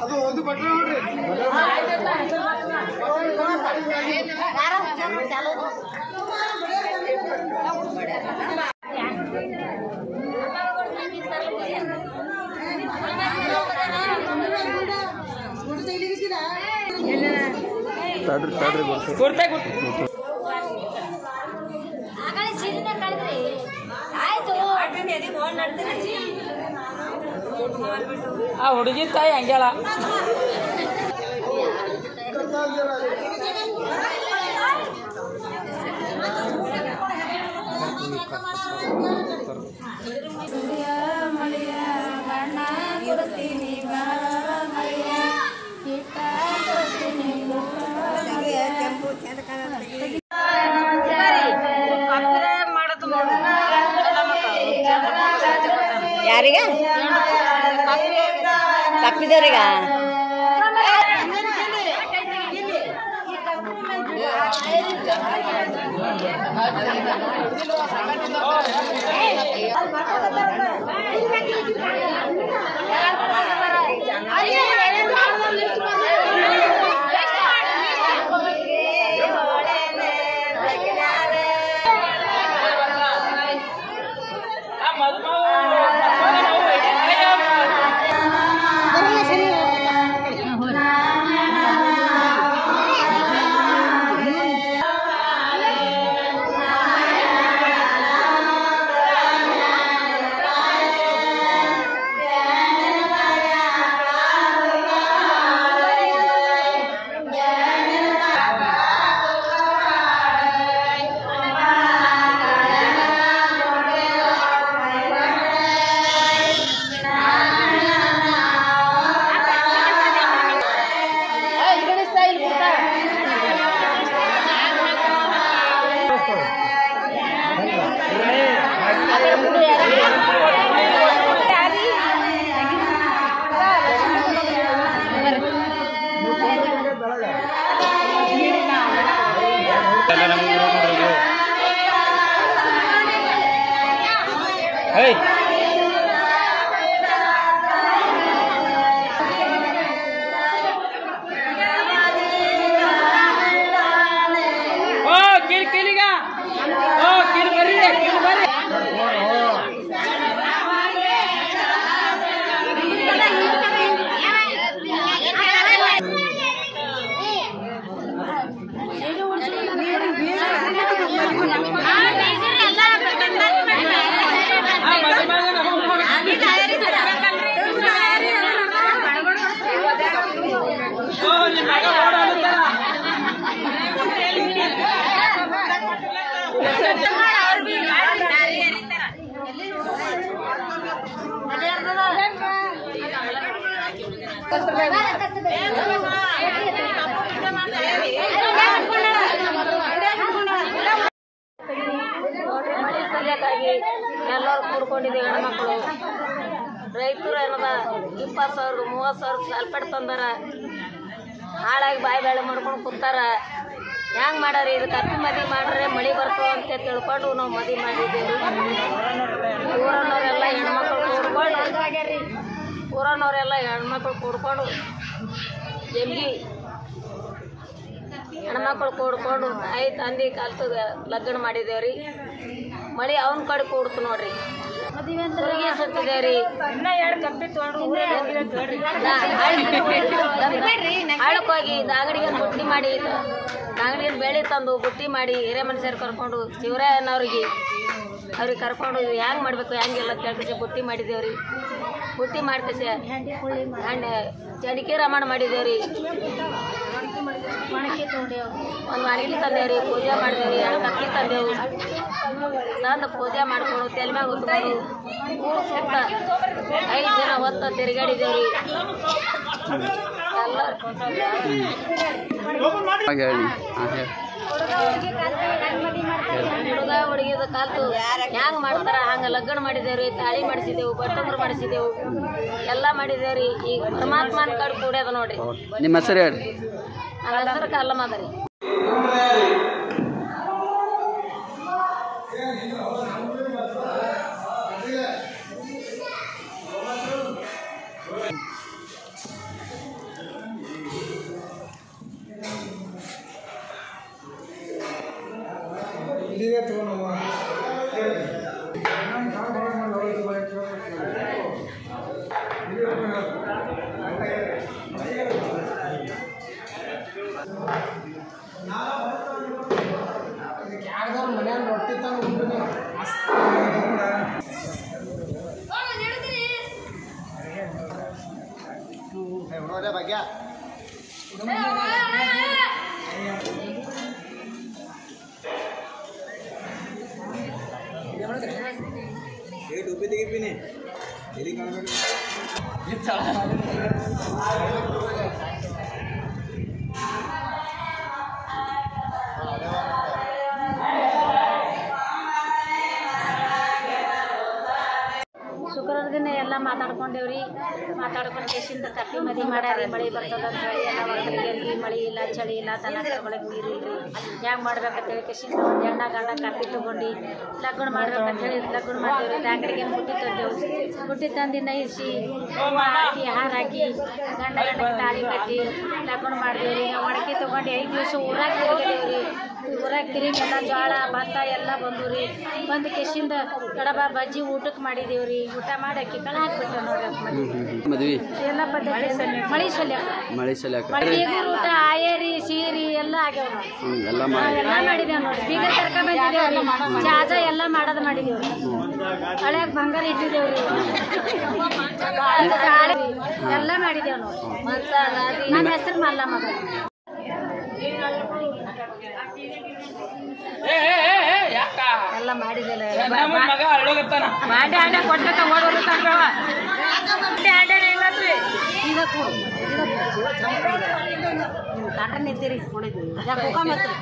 ಅದು ಒಂದು ಬಟ್ರೆ ನೋಡ್ರಿ ಆಕಡೆ ಸೀರಿನ ಕಳೆದ್ರಿ ಆಯ್ತು ಆ ಹುಡುಗಿ ತಾಯಿ ಹಂಗ್ಯಾಳ ಯಾರಿಗ Bener kan? ಎಲ್ಲರೂ ಕೂರ್ಕೊಂಡಿದ್ದೆ ಹೆಣ್ಮಕ್ಳು ರೈತರು ಏನದ ಇಪ್ಪತ್ತು ಸಾವಿರ ಮೂವತ್ತು ಸಾವಿರ ಸಾಲ್ಪೆಟ್ ತಂದಾರ ಹಾಳಾಗಿ ಬಾಯಿ ಬೇಳೆ ಮಾಡ್ಕೊಂಡು ಕುಂತಾರ ಹೆಂಗ್ ಮಾಡಾರಿ ಇದು ಕಪ್ಪಿ ಮದಿ ಮಾಡ್ರೆ ಮಳಿ ಬರ್ತಾವ ಅಂತ ತಿಳ್ಕೊಂಡು ನಾವು ಮದಿ ಮಾಡಿದ್ದೀವಿ ಊರನ್ನೋರೆಲ್ಲ ಹೆಣ್ಮಕ್ಳು ಊರನ್ನವರೆಲ್ಲ ಹೆಣ್ಮಕ್ಳು ಕೂಡ್ಕೊಂಡು ಜಂಬಿ ಹೆಣ್ಮಕ್ಳು ಕೂಡ್ಕೊಂಡು ತಾಯಿ ತಂದೆ ಕಲ್ತದ ಲಗ್ನ ಮಾಡಿದೇವ್ರಿ. ಮಳೆ ಅವನ ಕಡೆ ಕೂಡ್ತು ನೋಡ್ರಿ. ಸುರಿಗೆ ಸುತ್ತಿದೇವ್ರಿ. ಹೋಗಿ ದಾಗಡಿಗೆ ಬುಟ್ಟಿ ಮಾಡಿ ದಾಗಡಿಗೆ ಬೆಳೆ ತಂದು ಬುಟ್ಟಿ ಮಾಡಿ ಹಿರೇ ಮನುಷ್ಯರು ಕರ್ಕೊಂಡು ಶಿವರಾಯನವ್ರಿಗೆ ಅವ್ರಿಗೆ ಕರ್ಕೊಂಡು ಹೆಂಗ್ ಮಾಡ್ಬೇಕು ಹೆಂಗೆಲ್ಲ ಕೇಳ್ಕಸಿ ಬುಟ್ಟಿ ಮಾಡಿದೇವ್ರಿ. ಬುಟ್ಟಿ ಮಾಡ್ಕಸಿ ಹಣ್ಣೆ ಚಡಿಕೆ ರಮಣ ಮಾಡಿದೇವ್ರಿ. ಒಂದು ಅಡಿಗೆ ತಂದೇವ್ರಿ ಪೂಜೆ ಮಾಡಿದೇವ್ರಿ ಎರಡು ಕತ್ತಿ ತಂದೇವು ತಂದು ಪೂಜೆ ಮಾಡ್ಕೊಂಡು ತೆಲೆ ಮ್ಯಾಗ ಉತ್ಕೊಂಡು ಊರು ಸುತ್ತ ಐದು ಜನ ಹೊತ್ತ ತಿರುಗಾಡಿದೇವ್ರಿ. ಎಲ್ಲ ಹೇಳಿ. ಹಾಂ ಹೇಳಿ. ಹುಡುಗ ಹುಡುಗಿದ ಕಾಲ್ತು. ಹ್ಯಾಂಗ್ ಮಾಡ್ತಾರ ಹಂಗ ಲಗ್ನ ಮಾಡಿದೇವ್ರಿ ತಾಳಿ ಮಾಡಿಸಿದೆವು ಬಟ್ಟಂದ್ರ ಮಾಡಿಸಿದೆವು ಎಲ್ಲ ಮಾಡಿದೇವ್ರಿ ಈಗ ಪರಮಾತ್ಮನ ಕಡೆ ಕೂಡ್ಯದ ನೋಡ್ರಿ ನಿಮ್ಮ ಹೆಸರು ಹೇಳಿ ನನ್ನ ಹೆಸರು साहब आ गया डूबे देखे पीने। ये चढ़ा। ದಿನ ಎಲ್ಲ ಮಾತಾಡ್ಕೊಂಡೇವ್ರಿ. ಮಾತಾಡ್ಕೊಂಡು ಕೇಸಿಂದ ತಪ್ಪಿ ಮದಿ ಮಾಡ್ಯಾರಿ, ಮಳೆ ಬರ್ತದೆ ಅಂತ ಹೇಳಿ ಎಲ್ಲ ಮಳೆ ಇಲ್ಲ, ಚಳಿ ಇಲ್ಲ ದನ ನೀರು ಇಲ್ಲ. ಹ್ಯಾಂಗ ಮಾಡ್ಬೇಕಂತ ಹೇಳಿ ಕೇಸಿಂದ ಒಂದು ಎಣ್ಣ ಗಂಡ ಕಟ್ಟಿ ತಗೊಂಡು ಲಗ್ನ ಮಾಡ್ಬೇಕಂತ ಹೇಳಿ ಲಗ್ನ ಮಾಡಿದೇವ್ರಿ. ದಾಂಗಡಿಗೆ ಬುಟ್ಟಿ ತಂದೆವು. ಬುಟ್ಟಿ ತಂದು ನೈಸಿ ಹೂವು ಹಾಕಿ, ಹಾರ ಹಾಕಿ, ಗಂಡ ಗಂಡ ತಾಳಿ ಕಟ್ಟಿ ಲಗ್ನ ಮಾಡಿದೇವ್ರಿ. ಒಡಕೆ ತಗೊಂಡು ಐದು ದಿವಸ ಊರಾಗ ತಿರುಗಿದೇವ್ರಿ ಊರಾಗ ಎಲ್ಲ ಜೋಳ ಭತ್ತ ಎಲ್ಲ ಬಂದವು ರೀ ಬಂದು ಕೆಸಿಂದ ಕಡಬ ಬಜ್ಜಿ ಊಟಕ್ಕೆ ಮಾಡಿದೇವ್ರಿ. ಊಟ ಮಾಡಿ ಅಕ್ಕಿ ಕಳ ಹಾಕ್ಬಿಟ್ಟು ನೋಡ್ರಿ ಮದ್ವಿ. ಎಲ್ಲ ಪದ್ಧತಿ ಮಳಿ ಸಲ್ಯಾಕ ಮಳೆ ಸಲ್ಯಾಕ ಮಳಿ ಊಟ ಆಯೇರಿ ಸೀರಿ ಎಲ್ಲ ಆಗ್ಯಾವ ಎಲ್ಲ ಮಾಡಿ. ಎಲ್ಲ ಮಾಡಿದೇವ್ ನೋಡ್ರಿ. ಬೀಗ ಕರ್ಕ ಬಂದಿದ್ದೇವ್ರಿ ಜಾಜ ಎಲ್ಲ ಮಾಡೋದು ಮಾಡಿದೇವ್ರಿ. ಹಳ್ಯಾಗ ಬಂಗಾರ ಇಟ್ಟಿದೇವ್ರಿ. ಗಾಳಿ ಎಲ್ಲ ಮಾಡಿದೇವ್ ನೋಡ್ರಿ. ನನ್ನ ಹೆಸರು ಮಲ್ಲಮ್ಮ ಯಾಕ? ಎಲ್ಲ ಮಾಡಿದೇಲ್ಲ ನಮ್ಮ ಮಗ ಅಳ್ಳೋಗತ್ತಾನ ಕೊಟ್ಟ ಇಲ್ಲತ್ರಿ ಈಗ ಕೊಡು ಕಾಟ ನಿಂತೀರಿ ಕುಡಿದ್ವಿ ಕುಕೊಂಬತ್ರಿ.